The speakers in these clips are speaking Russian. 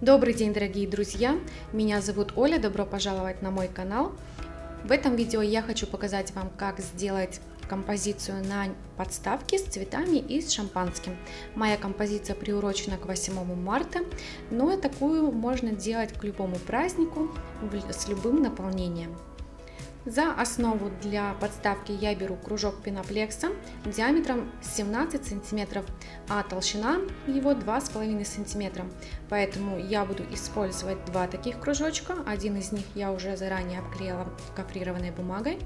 Добрый день, дорогие друзья! Меня зовут Оля, добро пожаловать на мой канал. В этом видео я хочу показать вам, как сделать композицию на подставке с цветами и с шампанским. Моя композиция приурочена к 8 марта, но такую можно делать к любому празднику с любым наполнением. За основу для подставки я беру кружок пеноплекса диаметром 17 сантиметров, а толщина его 2,5 сантиметра. Поэтому я буду использовать два таких кружочка. Один из них я уже заранее обклеила гофрированной бумагой,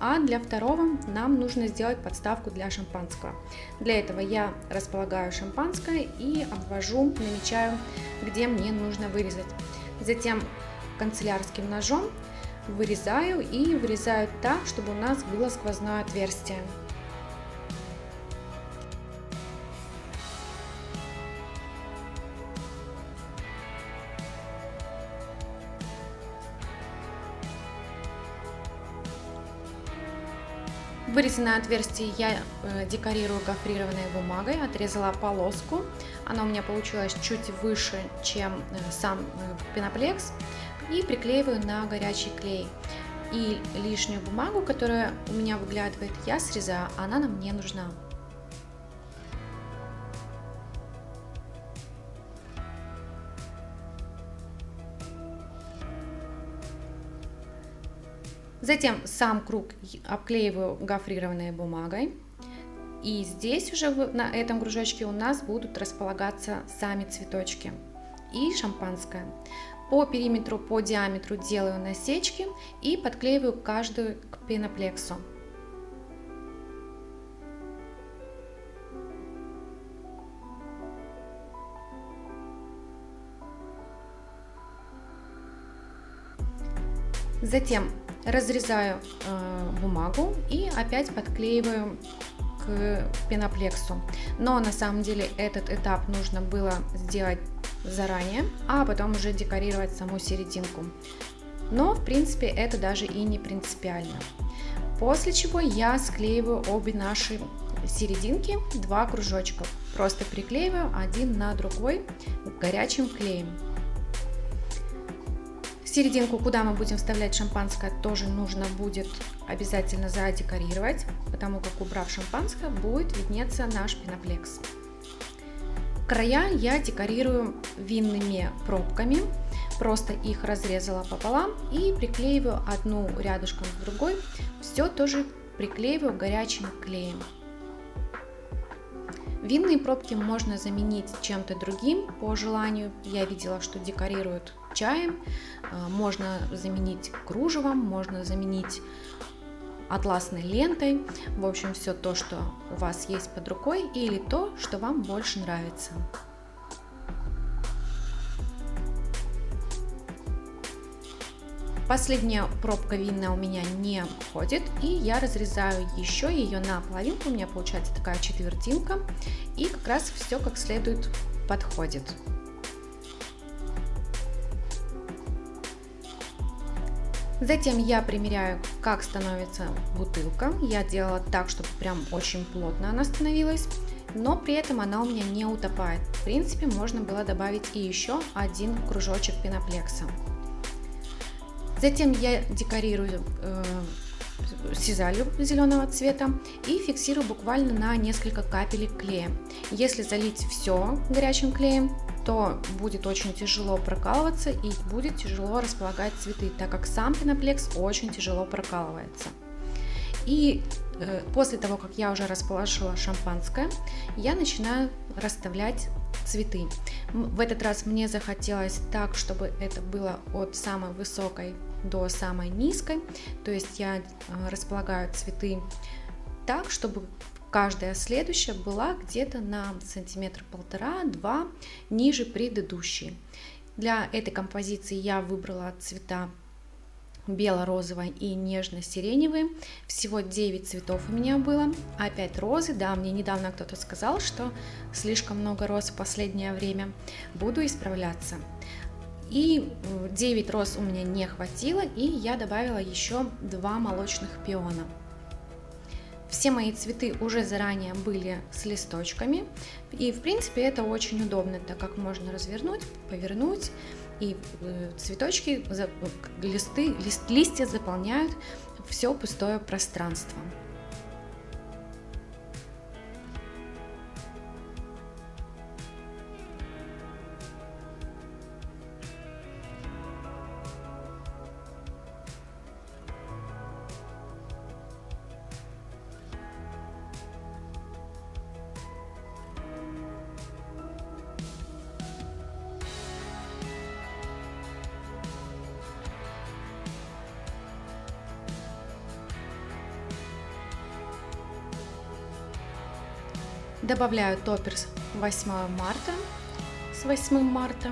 а для второго нам нужно сделать подставку для шампанского. Для этого я располагаю шампанское и обвожу, намечаю, где мне нужно вырезать. Затем канцелярским ножом вырезаю и вырезаю так, чтобы у нас было сквозное отверстие. Вырезанное отверстие я э, декорирую гофрированной бумагой, отрезала полоску. Она у меня получилась чуть выше, чем э, сам э, пеноплекс и приклеиваю на горячий клей. И лишнюю бумагу, которая у меня выглядывает, я срезаю, она нам не нужна. Затем сам круг обклеиваю гофрированной бумагой. И здесь уже на этом кружочке у нас будут располагаться сами цветочки и шампанское. По периметру, по диаметру делаю насечки и подклеиваю каждую к пеноплексу. Затем разрезаю э, бумагу и опять подклеиваю к пеноплексу. Но на самом деле этот этап нужно было сделать заранее, а потом уже декорировать саму серединку. Но, в принципе, это даже и не принципиально. После чего я склеиваю обе наши серединки, два кружочка. Просто приклеиваю один на другой горячим клеем. Серединку, куда мы будем вставлять шампанское, тоже нужно будет обязательно задекорировать, потому как убрав шампанское, будет виднеться наш пеноплекс. Края я декорирую винными пробками, просто их разрезала пополам и приклеиваю одну рядышком с другой, все тоже приклеиваю горячим клеем. Винные пробки можно заменить чем-то другим по желанию. Я видела, что декорируют чаем, э, можно заменить кружевом, можно заменить атласной лентой, в общем, все то, что у вас есть под рукой или то, что вам больше нравится. Последняя пробка винная у меня не входит, и я разрезаю еще ее на половинку, у меня получается такая четвертинка, и как раз все как следует подходит. Затем я примеряю, как становится бутылка. Я делала так, чтобы прям очень плотно она становилась, но при этом она у меня не утопает. В принципе, можно было добавить и еще один кружочек пеноплекса. Затем я декорирую э, сизалью зеленого цвета и фиксирую буквально на несколько капелек клея. Если залить все горячим клеем, то будет очень тяжело прокалываться и будет тяжело располагать цветы, так как сам пеноплекс очень тяжело прокалывается. И э, после того, как я уже расположила шампанское, я начинаю расставлять цветы. В этот раз мне захотелось так, чтобы это было от самой высокой до самой низкой. То есть я э, располагаю цветы так, чтобы каждая следующая была где-то на сантиметр полтора-два ниже предыдущей. Для этой композиции я выбрала цвета бело-розовый и нежно-сиреневый. Всего 9 цветов у меня было. Опять розы. Да, мне недавно кто-то сказал, что слишком много роз в последнее время. Буду исправляться. И 9 роз у меня не хватило, и я добавила еще 2 молочных пиона. Все мои цветы уже заранее были с листочками, и в принципе это очень удобно, так как можно развернуть, повернуть, и э, цветочки, листы, лист, листья заполняют все пустое пространство. Добавляю топперс 8 марта с 8 марта.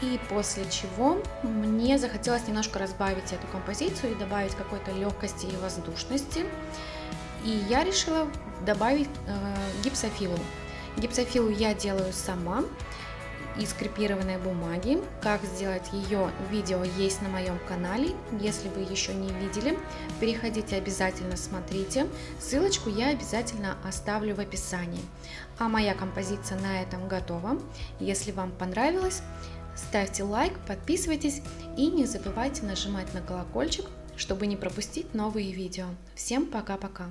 И после чего мне захотелось немножко разбавить эту композицию и добавить какой-то легкости и воздушности. И я решила добавить э, гипсофилу. Гипсофилу я делаю сама из крепированной бумаги. Как сделать ее видео есть на моем канале. Если вы еще не видели, переходите обязательно смотрите. Ссылочку я обязательно оставлю в описании. А моя композиция на этом готова. Если вам понравилось, ставьте лайк, подписывайтесь и не забывайте нажимать на колокольчик, чтобы не пропустить новые видео. Всем пока-пока!